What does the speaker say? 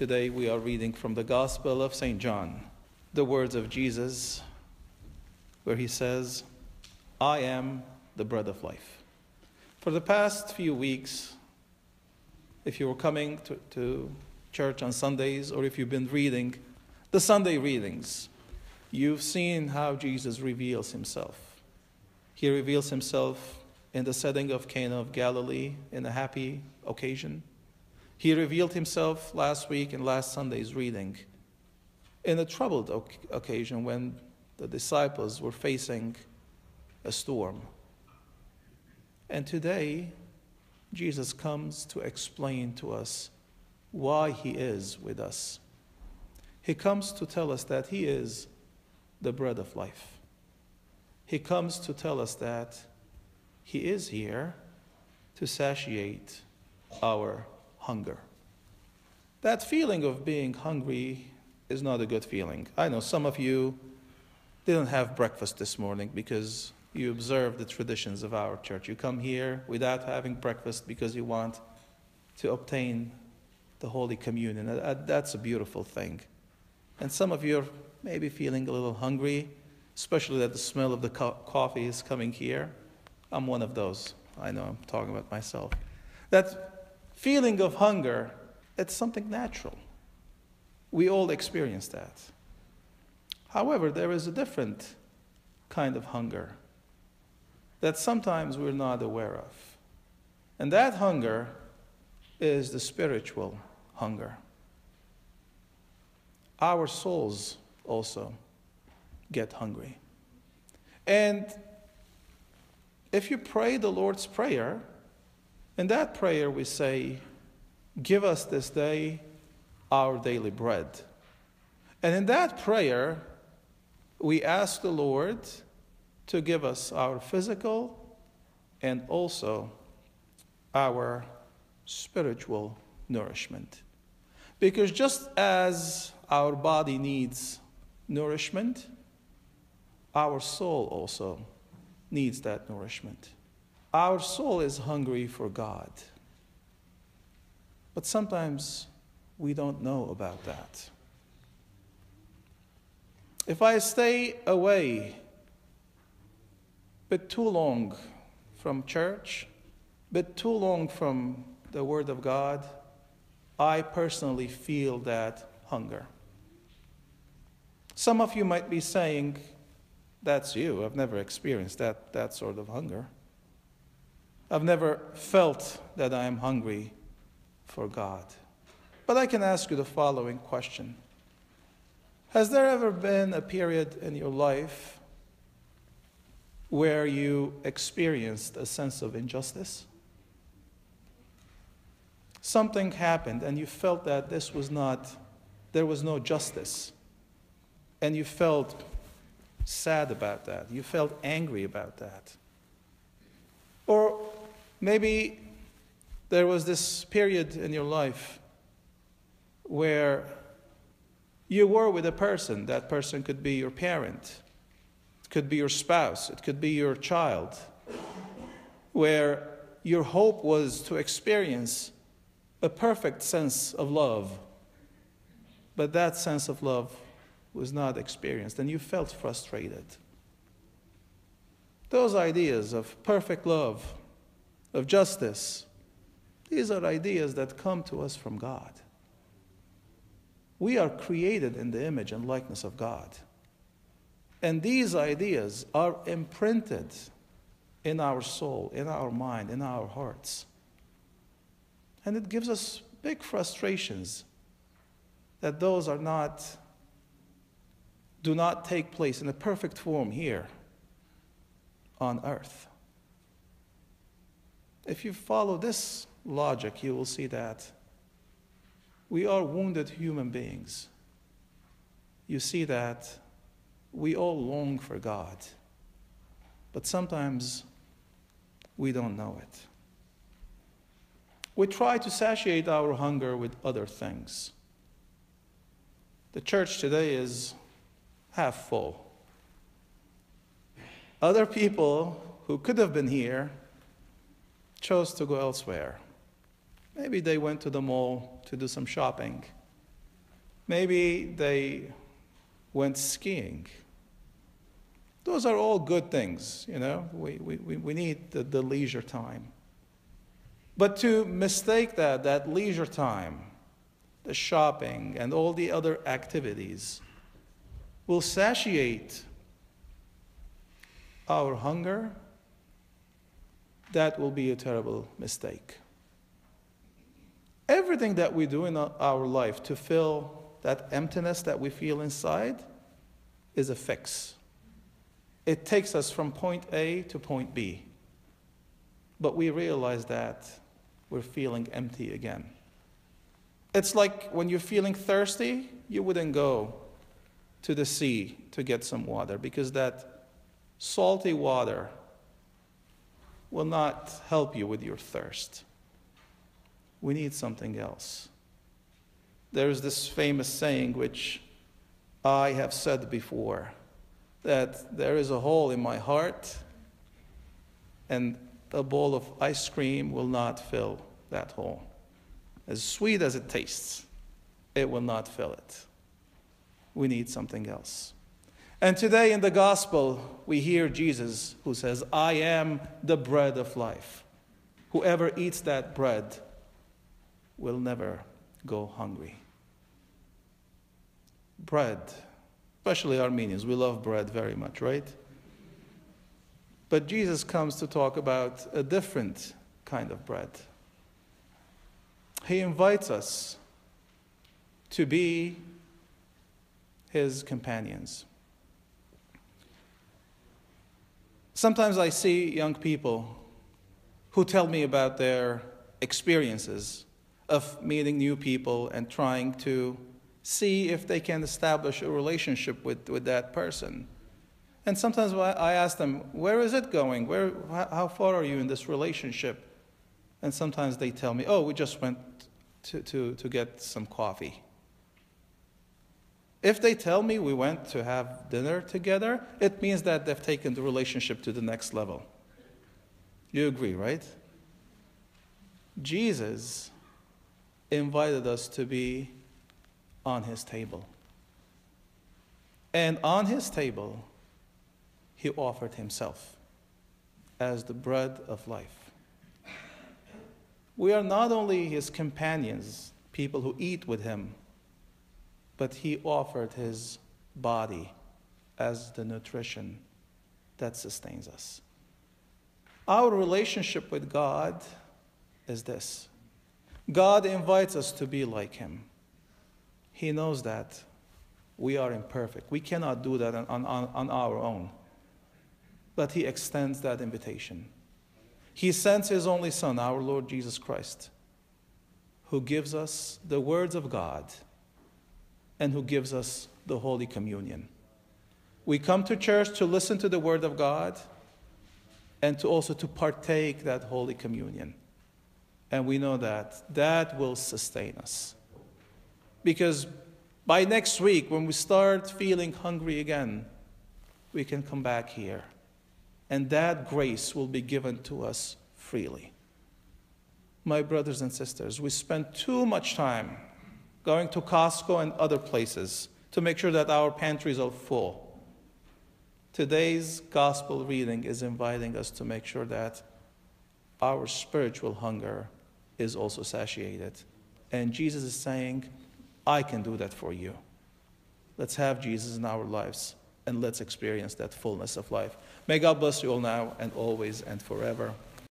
Today we are reading from the Gospel of St. John, the words of Jesus, where he says, I am the bread of life. For the past few weeks, if you were coming to, to church on Sundays or if you've been reading the Sunday readings, you've seen how Jesus reveals himself. He reveals himself in the setting of Cana of Galilee in a happy occasion. He revealed himself last week in last Sunday's reading in a troubled occasion when the disciples were facing a storm. And today, Jesus comes to explain to us why he is with us. He comes to tell us that he is the bread of life. He comes to tell us that he is here to satiate our hunger. That feeling of being hungry is not a good feeling. I know some of you didn't have breakfast this morning because you observe the traditions of our church. You come here without having breakfast because you want to obtain the Holy Communion. Uh, uh, that's a beautiful thing. And some of you are maybe feeling a little hungry, especially that the smell of the co- coffee is coming here. I'm one of those. I know I'm talking about myself. That feeling of hunger, it's something natural. We all experience that. However, there is a different kind of hunger that sometimes we're not aware of. And that hunger is the spiritual hunger. Our souls also get hungry. And if you pray the Lord's Prayer, in that prayer we say, Give us this day our daily bread. And in that prayer, we ask the Lord to give us our physical and also our spiritual nourishment. Because just as our body needs nourishment, our soul also needs that nourishment. Our soul is hungry for God. But sometimes we don't know about that. If I stay away bit too long from church, bit too long from the Word of God, I personally feel that hunger. Some of you might be saying, That's you. I've never experienced that, that sort of hunger. I've never felt that I am hungry for God. But I can ask you the following question Has there ever been a period in your life where you experienced a sense of injustice? Something happened and you felt that this was not, there was no justice. And you felt sad about that. You felt angry about that. Maybe there was this period in your life where you were with a person. That person could be your parent, it could be your spouse, it could be your child, where your hope was to experience a perfect sense of love. But that sense of love was not experienced, and you felt frustrated. Those ideas of perfect love, of justice, these are ideas that come to us from God. We are created in the image and likeness of God. And these ideas are imprinted in our soul, in our mind, in our hearts. And it gives us big frustrations that those are not, do not take place in a perfect form here on earth. If you follow this logic, you will see that we are wounded human beings. You see that we all long for God, but sometimes we don't know it. We try to satiate our hunger with other things. The church today is half full. Other people who could have been here chose to go elsewhere. Maybe they went to the mall to do some shopping. Maybe they went skiing. Those are all good things, you know. We, we, we need the, the leisure time. But to mistake that, that leisure time, the shopping, and all the other activities, will satiate our hunger, that will be a terrible mistake. Everything that we do in our life to fill that emptiness that we feel inside is a fix. It takes us from point A to point B. But we realize that we're feeling empty again. It's like when you're feeling thirsty, you wouldn't go to the sea to get some water because that salty water will not help you with your thirst. We need something else. There's this famous saying which I have said before that there is a hole in my heart and a bowl of ice cream will not fill that hole. As sweet as it tastes, it will not fill it. We need something else. And today in the gospel, we hear Jesus who says, I am the bread of life. Whoever eats that bread will never go hungry. Bread, especially Armenians, we love bread very much, right? But Jesus comes to talk about a different kind of bread. He invites us to be his companions. Sometimes I see young people who tell me about their experiences of meeting new people and trying to see if they can establish a relationship with, with that person. And sometimes I ask them, Where is it going? Where, how far are you in this relationship? And sometimes they tell me, Oh, we just went to, to, to get some coffee. If they tell me we went to have dinner together, it means that they've taken the relationship to the next level. You agree, right? Jesus invited us to be on his table. And on his table, he offered himself as the bread of life. We are not only his companions, people who eat with him, but he offered his body as the nutrition that sustains us. Our relationship with God is this God invites us to be like him. He knows that we are imperfect. We cannot do that on, on, on our own. But He extends that invitation. He sends His only Son, our Lord Jesus Christ, who gives us the words of God and who gives us the Holy Communion. We come to church to listen to the Word of God and to also to partake that Holy Communion. And we know that that will sustain us. Because by next week, when we start feeling hungry again, we can come back here. And that grace will be given to us freely. My brothers and sisters, we spend too much time going to Costco and other places to make sure that our pantries are full. Today's gospel reading is inviting us to make sure that our spiritual hunger is also satiated. And Jesus is saying, I can do that for you. Let's have Jesus in our lives and let's experience that fullness of life. May God bless you all now and always and forever.